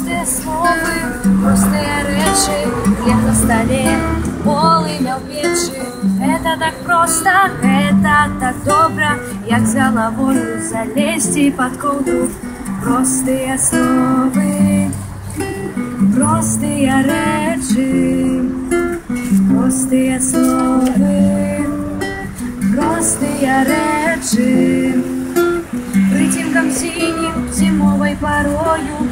Простые словы, простые речи, хлеб на столе, полымя в печи. Это так просто, это так добро, як з головою залезть под ковдру. Простые слови, простые речи, простые слови, простые речи. Притінкам синім зимовой порою